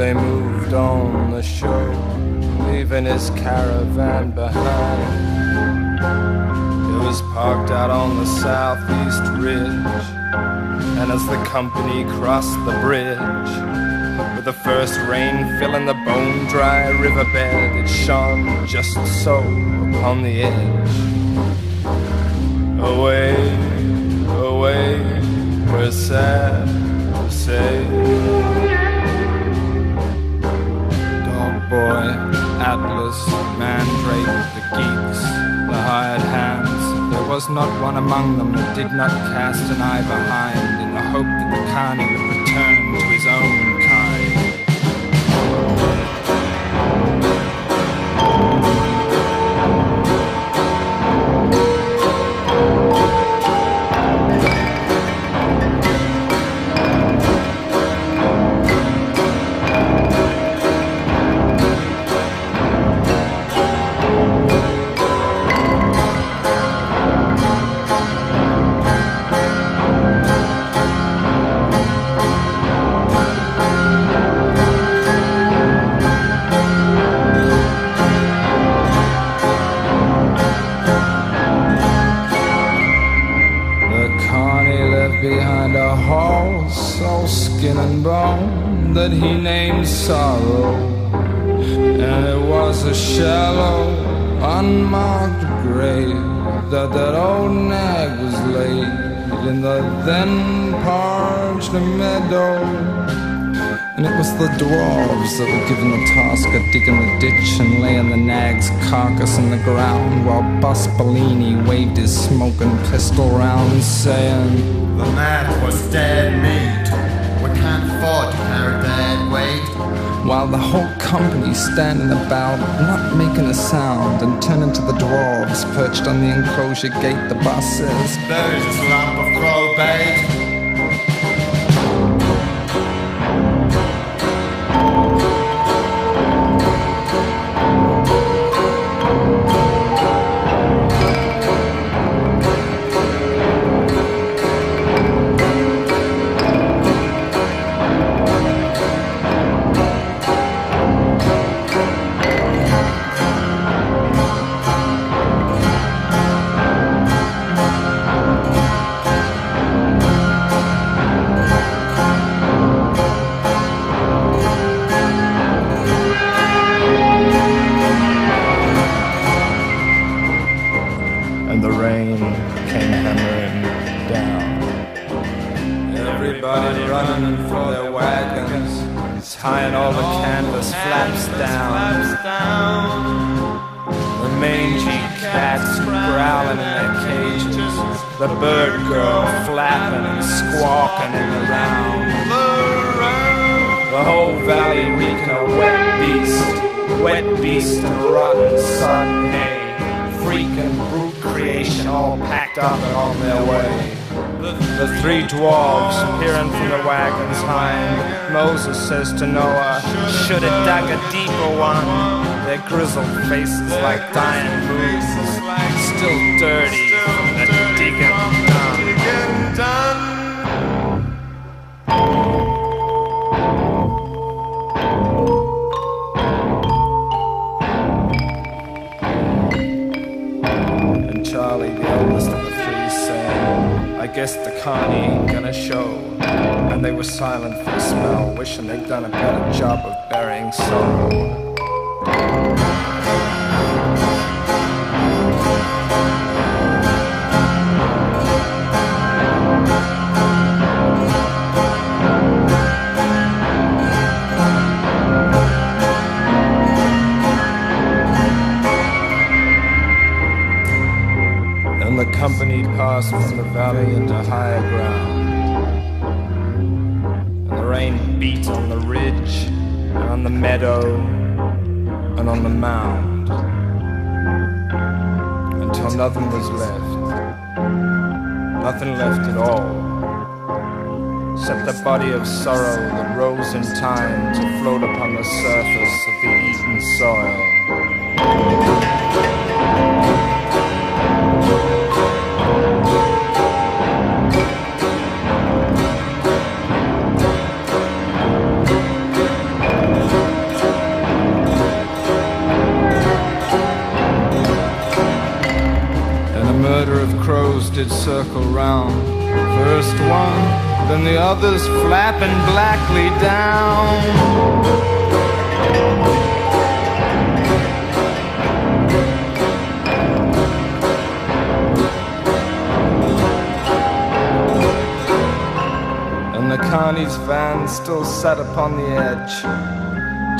they moved on the shore, leaving his caravan behind. It was parked out on the southeast ridge, and as the company crossed the bridge, with the first rain filling the bone dry riverbed, it shone just so upon the edge. Away, away, we're sad to say. Atlas, Mandrake, the geeks, the hired hands. There was not one among them that did not cast an eye behind in the hope that the carny would return to his own that he named Sorrow. And it was a shallow, unmarked grave that that old nag was laid in the then parched meadow. And it was the dwarves that were given the task of digging the ditch and laying the nag's carcass in the ground while Boss Bellini waved his smoking pistol round, saying, The man was dead meat. Afford to carry dead weight. while the whole company standing about, not making a sound, and turning to the dwarves perched on the enclosure gate, the boss says, There's this lump of crow bait. Tying all the canvas flaps down. The mangy cats growling in their cages, the bird girl flapping and squawking around. The whole valley reeking of wet beast, wet beast and rotten sodden hay freak and brute creation all packed up and on their way. The three dwarves peering from the wagon's hind. Moses says to Noah, Should have dug a deeper one. Their grizzled faces like dying moons, still dirty from the digging done. Guess the carny ain't gonna show. And they were silent for a spell, wishing they'd done a better job of burying sorrow. Passed from the valley into higher ground. And the rain beat on the ridge, and on the meadow, and on the mound. Until nothing was left. Nothing left at all. Except the body of sorrow that rose in time to float upon the surface of the eaten soil. Circle round. First one, then the others flapping blackly down. And the Carny's van still sat upon the edge,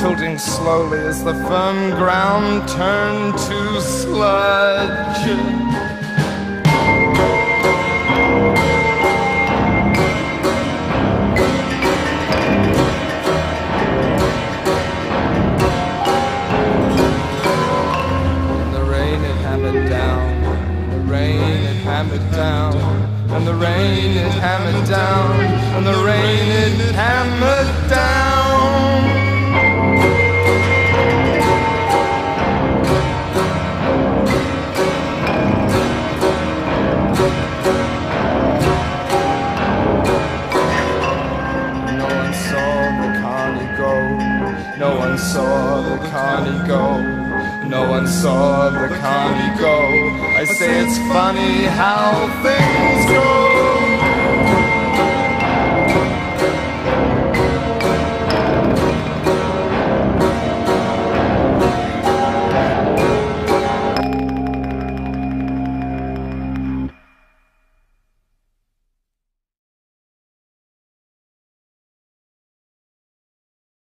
tilting slowly as the firm ground turned to sludge. No one saw the carny go. No one saw the carny go. I say it's funny how things go.